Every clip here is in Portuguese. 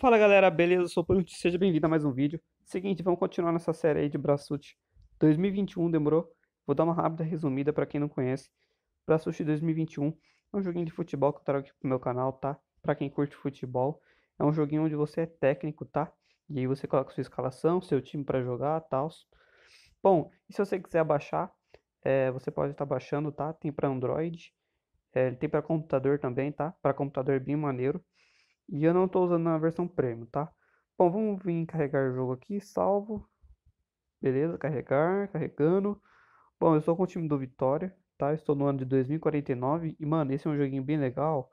Fala galera, beleza? Eu sou o Ponte, seja bem-vindo a mais um vídeo. Seguinte, vamos continuar nessa série aí de Brassuit 2021, demorou? Vou dar uma rápida resumida para quem não conhece. Brassuit 2021 é um joguinho de futebol que eu trago aqui pro meu canal, tá? Para quem curte futebol, é um joguinho onde você é técnico, tá? E aí você coloca sua escalação, seu time para jogar, tal. Bom, e se você quiser baixar, é, você pode estar tá baixando, tá? Tem para Android, é, tem para computador também, tá? Para computador é bem maneiro. E eu não estou usando a versão Premium, tá? Bom, vamos vir carregar o jogo aqui, salvo. Beleza, carregar, carregando. Bom, eu estou com o time do Vitória, tá? Estou no ano de 2049 e, mano, esse é um joguinho bem legal.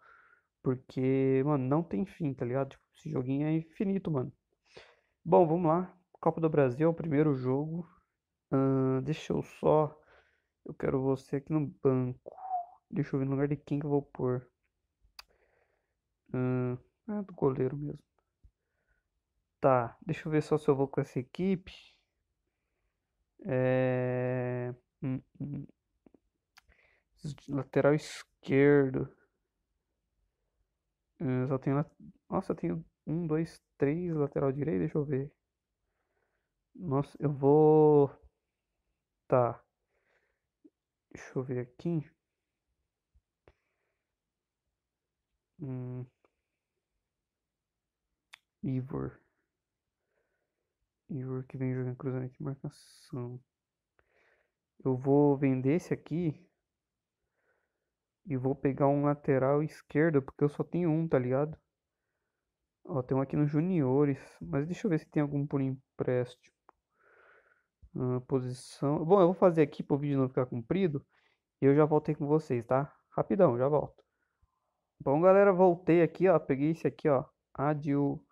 Porque, mano, não tem fim, tá ligado? Tipo, esse joguinho é infinito, mano. Bom, vamos lá. Copa do Brasil é o primeiro jogo. Uh, deixa eu só... Eu quero você aqui no banco. Deixa eu ver no lugar de quem que eu vou pôr. Uh, é do goleiro mesmo. Tá, deixa eu ver só se eu vou com essa equipe. É... Hum, hum. Lateral esquerdo. Eu só tenho. Nossa, eu tenho um, dois, três lateral direito. Deixa eu ver. Nossa, eu vou. Tá. Deixa eu ver aqui. Hum. Ivor. Ivor que vem jogando cruzamento de marcação. Eu vou vender esse aqui. E vou pegar um lateral esquerdo, porque eu só tenho um, tá ligado? Ó, tem um aqui nos juniores. Mas deixa eu ver se tem algum por empréstimo. Uh, posição. Bom, eu vou fazer aqui para o vídeo não ficar comprido. E eu já voltei com vocês, tá? Rapidão, já volto. Bom, galera, voltei aqui, ó. Peguei esse aqui, ó. Adil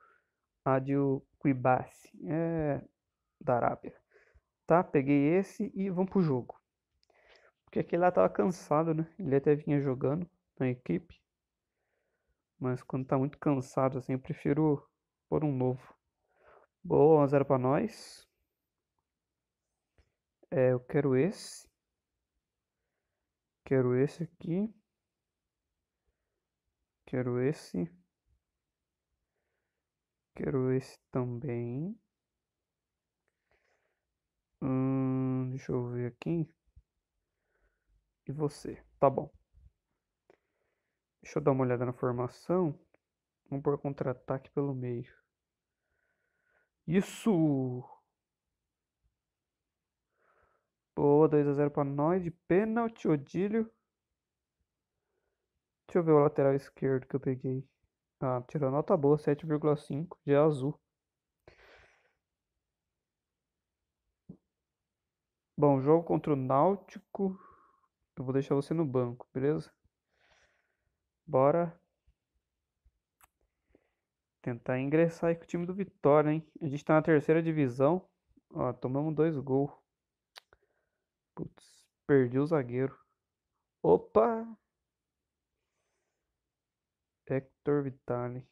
Adil Quibassi, é da Arábia. Tá, peguei esse e vamos pro jogo. Porque aquele lá tava cansado, né? Ele até vinha jogando na equipe. Mas quando tá muito cansado assim, eu prefiro pôr um novo. Boa, 1x0 pra nós. É, eu quero esse. Quero esse aqui. Quero esse. Quero esse também. Hum, deixa eu ver aqui. E você? Tá bom. Deixa eu dar uma olhada na formação. Vamos por contra-ataque pelo meio. Isso! Boa, 2 a 0 para nós. De pênalti, Odílio. Deixa eu ver o lateral esquerdo que eu peguei. Ah, tirou nota boa, 7,5 de azul. Bom, jogo contra o Náutico. Eu vou deixar você no banco, beleza? Bora tentar ingressar aí com o time do Vitória, hein? A gente tá na terceira divisão. Ó, tomamos dois gols. Putz, perdi o zagueiro. Opa! Hector Vitale.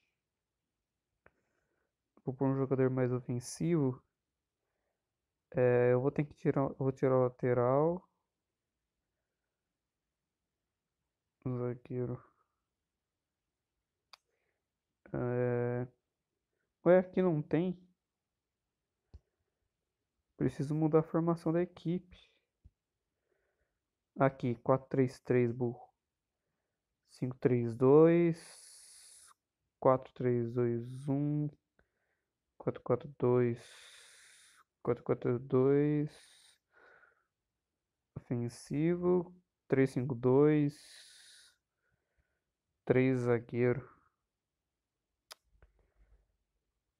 Vou pôr um jogador mais ofensivo. É, eu vou ter que tirar. Vou tirar o lateral. Zagueiro. É... Ué, aqui não tem. Preciso mudar a formação da equipe. Aqui, 4-3-3, burro. 5-3-2. 4, 3, 2, 1, 4, 4, 2, 4, 4, 2, ofensivo, 3, 5, 2, 3, zagueiro,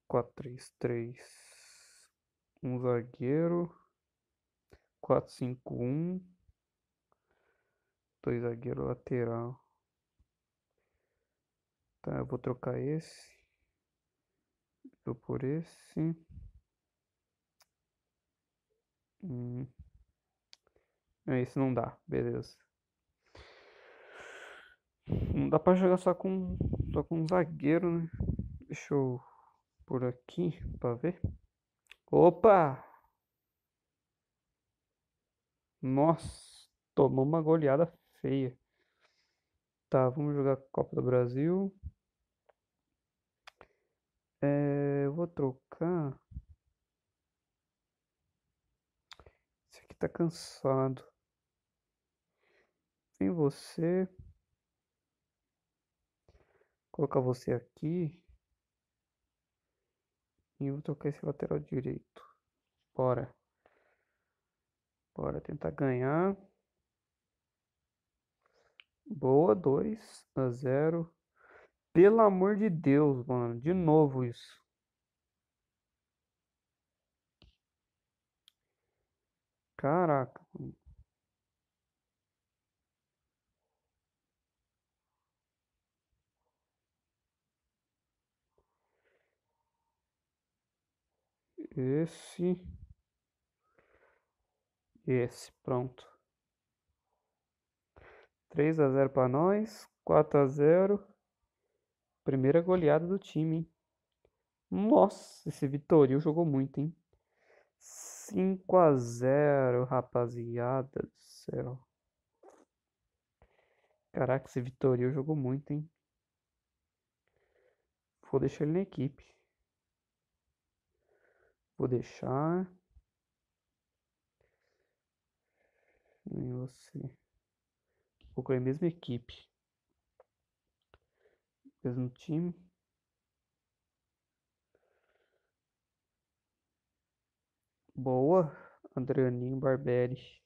4, 3, 3, 1 zagueiro, 4, 5, 1, 2 zagueiro lateral. Tá, eu vou trocar esse. Vou por esse. Hum. Esse não dá, beleza. Não dá pra jogar só com, só com um zagueiro, né? Deixa eu por aqui pra ver. Opa! Nossa, tomou uma goleada feia. Tá, vamos jogar Copa do Brasil. É, trocar. Esse aqui tá cansado. Vem você. Colocar você aqui. E vou trocar esse lateral direito. Bora. Bora tentar ganhar. Boa, 2 a 0. Pelo amor de Deus, mano. De novo isso. Caraca. Esse. Esse, pronto. 3 a 0 para nós. 4 a 0. Primeira goleada do time, hein? Nossa, esse Vitoril jogou muito, hein? 5 a 0, rapaziada do céu. Caraca, esse Vitoril jogou muito, hein? Vou deixar ele na equipe. Vou deixar. E você. Vou com a mesma equipe. Mesmo time. Boa. Adrianinho Barberi.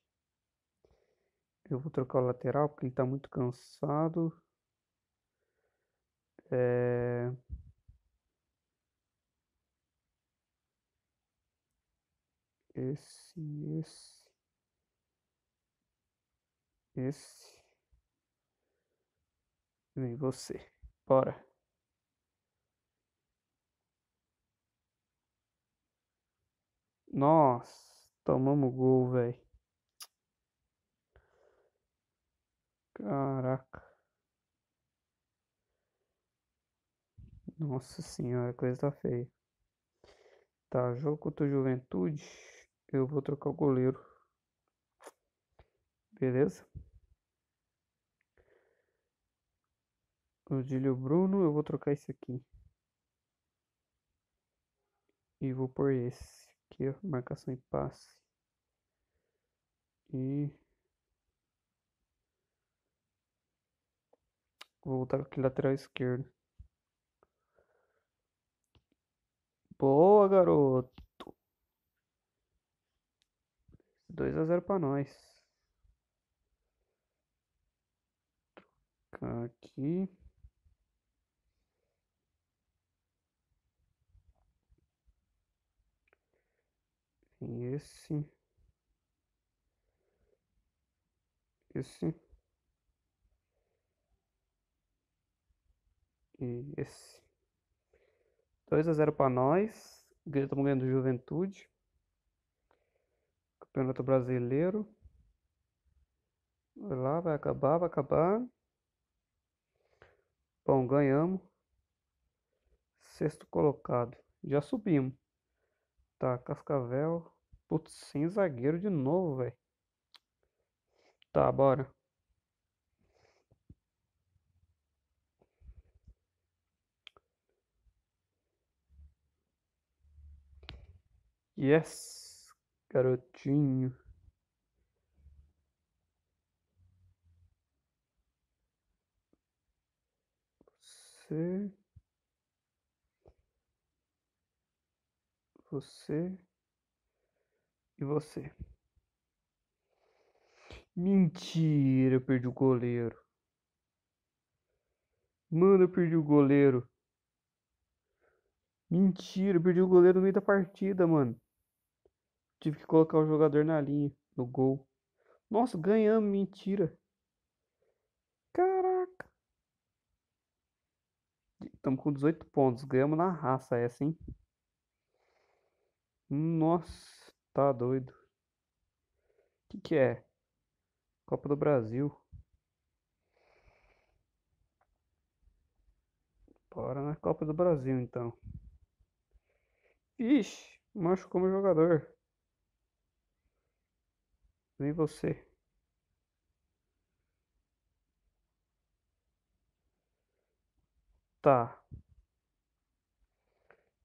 Eu vou trocar o lateral porque ele tá muito cansado. É... Esse, esse. Esse. Vem você. Bora. Nossa, tomamos gol, velho. Caraca. Nossa senhora, coisa tá feia. Tá, jogo contra o Juventude. Eu vou trocar o goleiro. Beleza? O Dílio Bruno, eu vou trocar esse aqui. E vou por esse aqui, ó, marcação e passe. E vou voltar aqui lateral esquerdo. Boa, garoto. 2 a 0 para nós. Trocar aqui. Esse, esse e esse. 2 a 0 para nós. Estamos ganhando Juventude. Campeonato Brasileiro. Vai lá, vai acabar, vai acabar. Bom, ganhamos. Sexto colocado. Já subimos. Tá, Cascavel. Putz, sem zagueiro de novo, velho. Tá, bora. Yes, garotinho. Você. Você e você. Mentira, eu perdi o goleiro. Mano, eu perdi o goleiro. Mentira, eu perdi o goleiro no meio da partida, mano. Tive que colocar o jogador na linha, no gol. Nossa, ganhamos, mentira. Caraca. Estamos com 18 pontos. Ganhamos na raça essa, hein? Nossa, tá doido. Que, que é? Copa do Brasil. Bora na Copa do Brasil então. Ixi, macho como jogador. Vem você. Tá.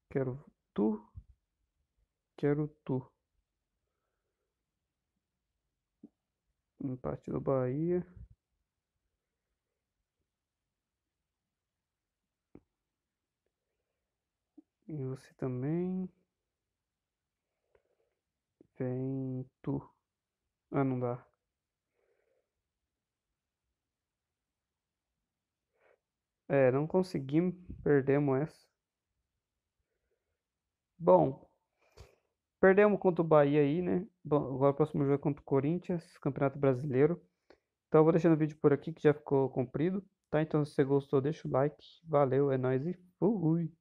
Quero tu. Quero tu. Empate do Bahia. E você também. Vem tu. Ah, não dá. É, não conseguimos. Perdemos essa. Bom. Perdemos contra o Bahia aí, né? Bom, agora o próximo jogo é contra o Corinthians, Campeonato Brasileiro. Então eu vou deixando o vídeo por aqui que já ficou comprido, tá? Então se você gostou, deixa o like. Valeu, é nóis e fui!